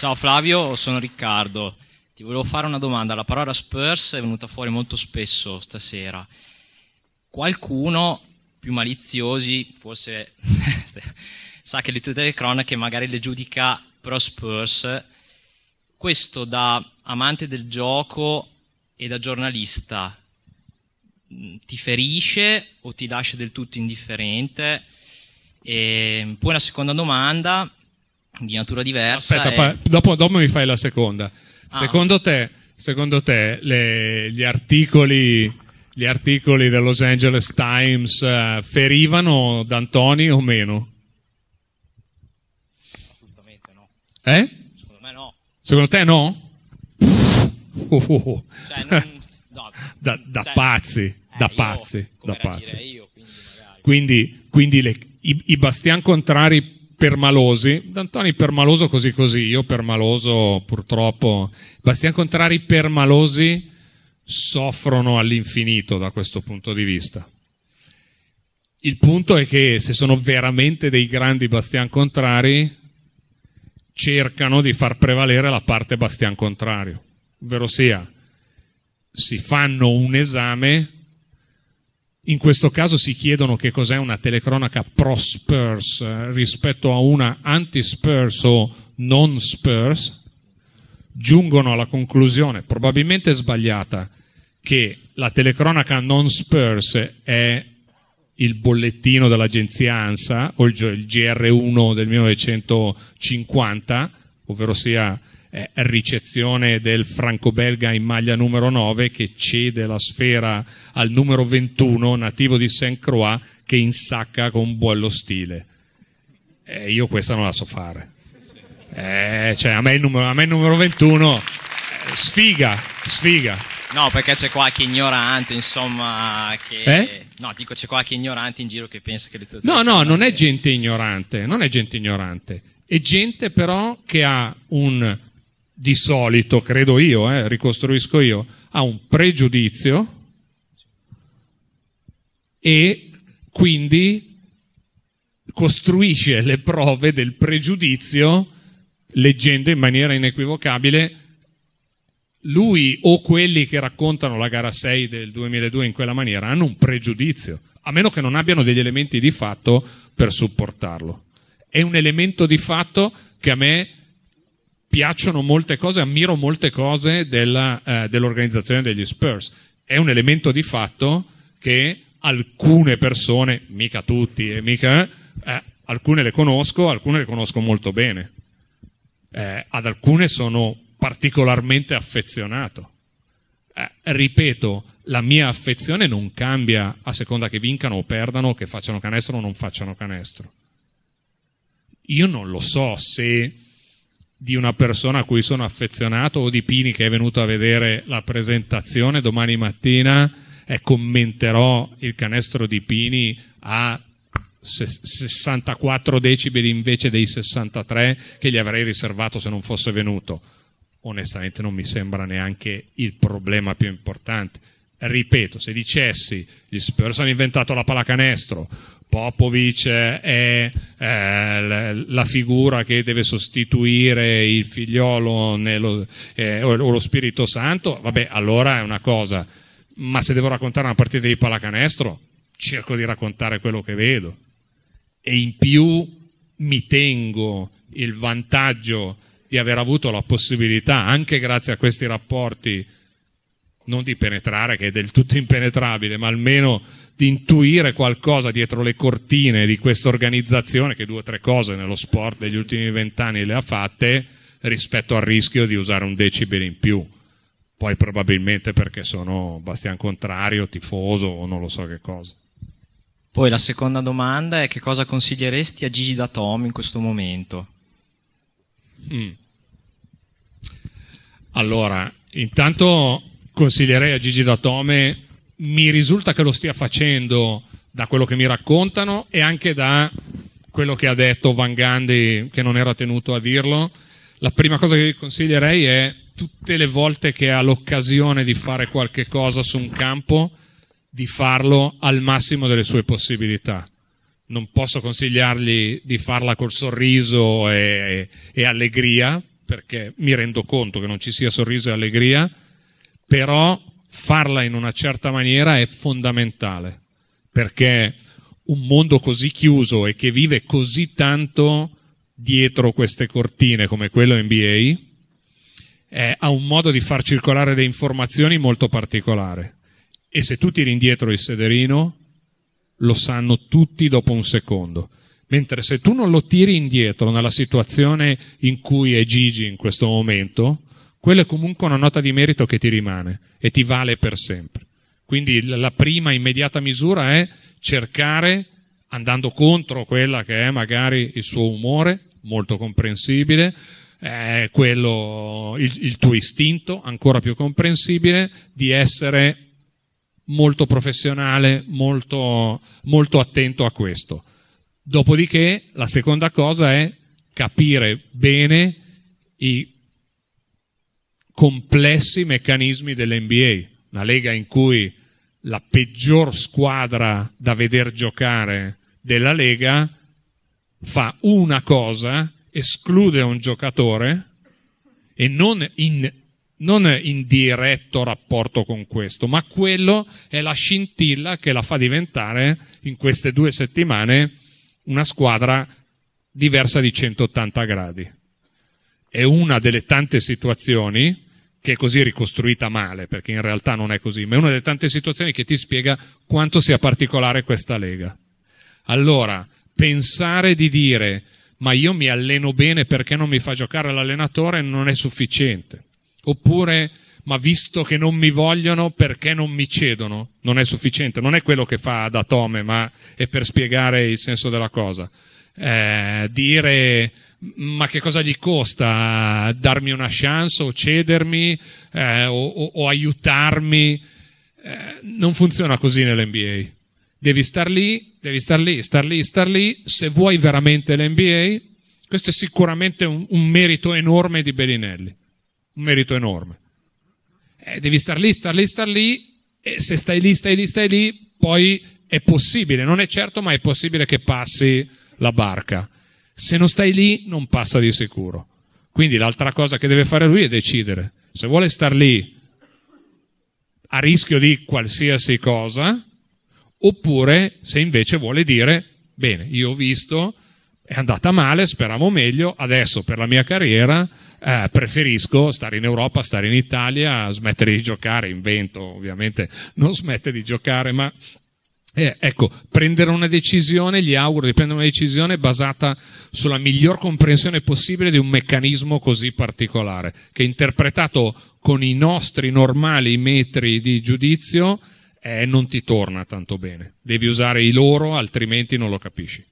Ciao Flavio, sono Riccardo. Ti volevo fare una domanda. La parola Spurs è venuta fuori molto spesso stasera. Qualcuno più maliziosi, forse sa che le tutte le cronache magari le giudica pro Spurs. Questo da amante del gioco e da giornalista mm, ti ferisce o ti lascia del tutto indifferente? E poi una seconda domanda di natura diversa. Aspetta, è... fa, dopo, dopo, mi fai la seconda. Ah, secondo te, secondo te le, gli, articoli, gli articoli del Los Angeles Times uh, ferivano D'Antoni o meno? Assolutamente no. Eh? Secondo me no. Secondo te no? Uh, uh, uh. Cioè, non, no. da, da cioè, pazzi, eh, da pazzi, da pazzi. Io, quindi, quindi, quindi le, i, i bastian contrari permalosi, D'Antoni permaloso così così, io permaloso purtroppo, Bastian Contrari permalosi soffrono all'infinito da questo punto di vista. Il punto è che se sono veramente dei grandi Bastian Contrari, cercano di far prevalere la parte Bastian Contrario, ovvero sia si fanno un esame in questo caso si chiedono che cos'è una telecronaca pro Spurs eh, rispetto a una anti-Spurs o non Spurs, giungono alla conclusione, probabilmente sbagliata, che la telecronaca non Spurs è il bollettino dell'agenzia ANSA o il GR1 del 1950, ovvero sia eh, ricezione del franco-belga in maglia numero 9 che cede la sfera al numero 21 nativo di Saint-Croix che insacca con buono stile. Eh, io questa non la so fare. Eh, cioè, a, me il numero, a me il numero 21 eh, sfiga, sfiga. No, perché c'è qualche ignorante, insomma, che... Eh? No, dico c'è qualche ignorante in giro che pensa che le tue... No, no, non è gente ignorante, non è gente ignorante. È gente però che ha un di solito, credo io, eh, ricostruisco io, ha un pregiudizio e quindi costruisce le prove del pregiudizio leggendo in maniera inequivocabile lui o quelli che raccontano la gara 6 del 2002 in quella maniera hanno un pregiudizio, a meno che non abbiano degli elementi di fatto per supportarlo. È un elemento di fatto che a me piacciono molte cose, ammiro molte cose della, eh, dell'organizzazione degli Spurs. È un elemento di fatto che alcune persone, mica tutti e mica, eh, alcune le conosco, alcune le conosco molto bene. Eh, ad alcune sono particolarmente affezionato. Eh, ripeto, la mia affezione non cambia a seconda che vincano o perdano, che facciano canestro o non facciano canestro. Io non lo so se di una persona a cui sono affezionato o di Pini che è venuto a vedere la presentazione domani mattina e commenterò il canestro di Pini a 64 decibeli invece dei 63 che gli avrei riservato se non fosse venuto. Onestamente non mi sembra neanche il problema più importante. Ripeto, se dicessi gli Spurs hanno inventato la pallacanestro Popovic è eh, la figura che deve sostituire il figliolo nello, eh, o lo Spirito Santo, vabbè, allora è una cosa. Ma se devo raccontare una partita di pallacanestro, cerco di raccontare quello che vedo. E in più mi tengo il vantaggio di aver avuto la possibilità, anche grazie a questi rapporti, non di penetrare, che è del tutto impenetrabile, ma almeno di intuire qualcosa dietro le cortine di questa organizzazione che due o tre cose nello sport degli ultimi vent'anni le ha fatte rispetto al rischio di usare un decibel in più. Poi probabilmente perché sono Bastian Contrario, tifoso o non lo so che cosa. Poi la seconda domanda è che cosa consiglieresti a Gigi D'Atomo in questo momento? Mm. Allora, intanto consiglierei a Gigi D'Atome mi risulta che lo stia facendo da quello che mi raccontano e anche da quello che ha detto Van Gandhi, che non era tenuto a dirlo. La prima cosa che vi consiglierei è tutte le volte che ha l'occasione di fare qualche cosa su un campo, di farlo al massimo delle sue possibilità. Non posso consigliargli di farla col sorriso e, e allegria, perché mi rendo conto che non ci sia sorriso e allegria, però farla in una certa maniera è fondamentale, perché un mondo così chiuso e che vive così tanto dietro queste cortine come quello NBA, eh, ha un modo di far circolare le informazioni molto particolare. E se tu tiri indietro il sederino, lo sanno tutti dopo un secondo. Mentre se tu non lo tiri indietro nella situazione in cui è Gigi in questo momento, quella è comunque una nota di merito che ti rimane e ti vale per sempre. Quindi la prima immediata misura è cercare, andando contro quella che è magari il suo umore, molto comprensibile, eh, quello, il, il tuo istinto, ancora più comprensibile, di essere molto professionale, molto, molto attento a questo. Dopodiché la seconda cosa è capire bene i complessi meccanismi dell'NBA, una lega in cui la peggior squadra da veder giocare della Lega fa una cosa, esclude un giocatore e non in, non in diretto rapporto con questo, ma quello è la scintilla che la fa diventare in queste due settimane una squadra diversa di 180 gradi. È una delle tante situazioni che è così ricostruita male, perché in realtà non è così, ma è una delle tante situazioni che ti spiega quanto sia particolare questa lega. Allora, pensare di dire ma io mi alleno bene perché non mi fa giocare l'allenatore non è sufficiente. Oppure ma visto che non mi vogliono perché non mi cedono, non è sufficiente, non è quello che fa Datome, ma è per spiegare il senso della cosa. Eh, dire ma che cosa gli costa darmi una chance o cedermi eh, o, o, o, aiutarmi? Eh, non funziona così nell'NBA. Devi star lì, devi star lì, star lì, star lì. Se vuoi veramente l'NBA, questo è sicuramente un, un merito enorme di Bellinelli. Un merito enorme. Eh, devi star lì, star lì, star lì. E se stai lì, stai lì, stai lì, poi è possibile, non è certo, ma è possibile che passi la barca. Se non stai lì, non passa di sicuro. Quindi l'altra cosa che deve fare lui è decidere. Se vuole star lì a rischio di qualsiasi cosa, oppure se invece vuole dire, bene, io ho visto, è andata male, speravo meglio, adesso per la mia carriera eh, preferisco stare in Europa, stare in Italia, smettere di giocare, invento ovviamente, non smette di giocare, ma eh, ecco, prendere una decisione, gli auguro di prendere una decisione basata sulla miglior comprensione possibile di un meccanismo così particolare, che interpretato con i nostri normali metri di giudizio eh, non ti torna tanto bene. Devi usare i loro, altrimenti non lo capisci.